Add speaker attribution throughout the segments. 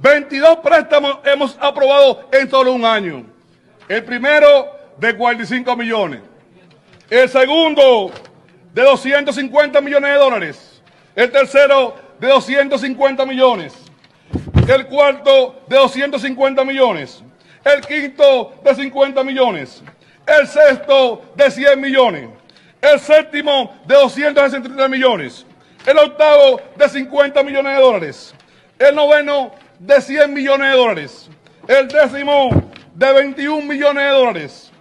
Speaker 1: préstamos hemos aprobado en solo un año. El primero de 45 millones. El segundo de 250 millones de dólares. El tercero de 250 millones. El cuarto de 250 millones. El quinto de 50 millones. El sexto de 100 millones. El séptimo de 263 millones. El octavo de 50 millones de dólares. El noveno de 100 millones de dólares. El décimo de 21 millones de dólares.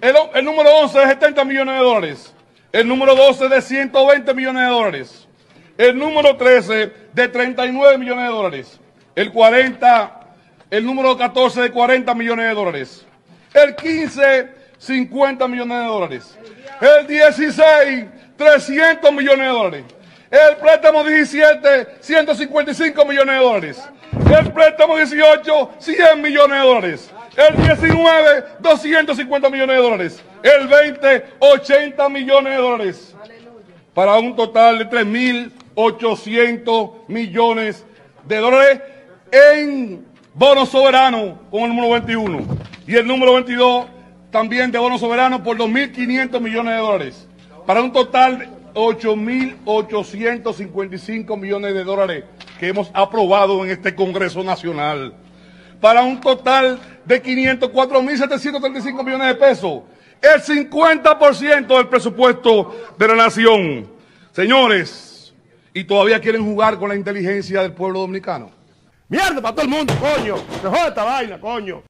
Speaker 1: El, el, número 11 de 70 millones de dólares. El número 12 de 120 millones de dólares. El número 13 de 39 millones de dólares. El 40, el número 14 de 40 millones de dólares. El 15, 50 millones de dólares. El 16, 300 millones de dólares. El préstamo 17, 155 millones de dólares. El préstamo 18, 100 millones de dólares. El 19, 250 millones de dólares. El 20, 80 millones de dólares. Para un total de 3.800 millones de dólares en bonos soberanos con el número 21. Y el número 22 también de bonos soberanos por 2.500 millones de dólares. Para un total de 8.855 millones de dólares que hemos aprobado en este Congreso Nacional. Para un total de 504.735 millones de pesos. El 50% del presupuesto de la nación. Señores, y todavía quieren jugar con la inteligencia del pueblo dominicano.
Speaker 2: Mierda para todo el mundo, coño. Mejor esta vaina, coño.